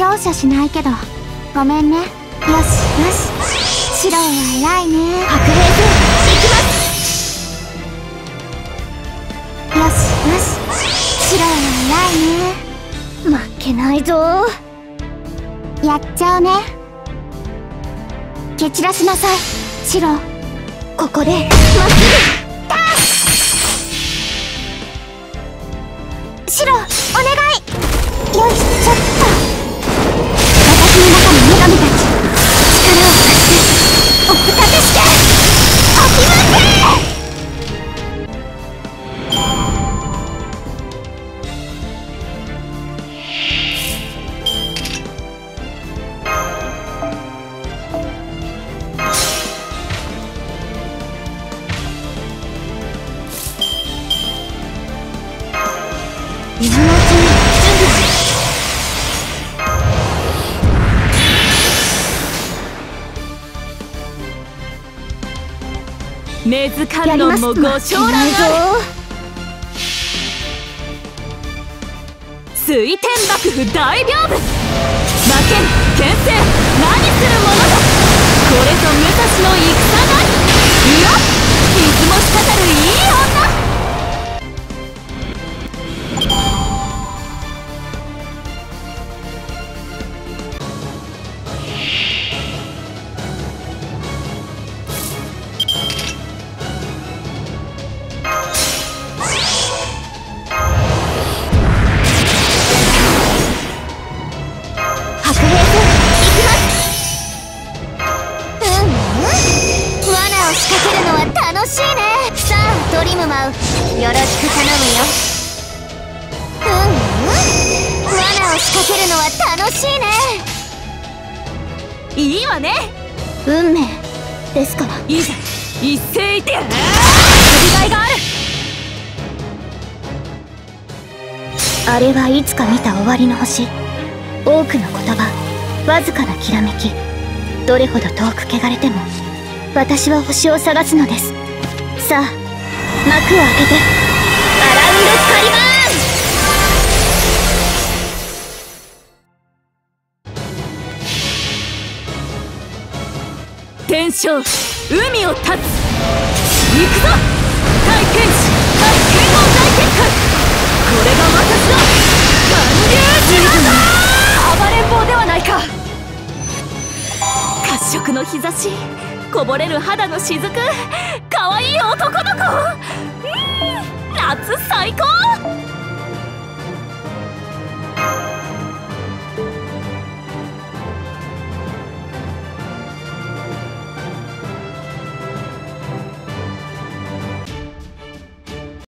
謝しないけど。ごめんね。よしよし。白は偉いね。白兵戦行きます。よしよし。白は偉いね。負けないぞ。やっちゃうね。蹴散らしなさい。白ここで。まっすぐ白メズ観音もご承負けないぞ水天幕府大屏風負けん牽しいね。さあドリムマウよろしく頼むよ。うん。うん罠を仕掛けるのは楽しいね。いいわね。運命ですから。いいじゃん。一斉いてやる。飛びがいがある。あれはいつか見た終わりの星。多くの言葉。わずかなきらめき。どれほど遠く汚れても私は星を探すのですさあ幕を開けて。アラウンドスカイバーン!天正海を立つ。行くぞ!大剣士大剣王大結界これが私の寒流自だ!暴れん坊ではないか!褐色の日差しこぼれる肌の雫!可愛い男の子、うん、夏最高。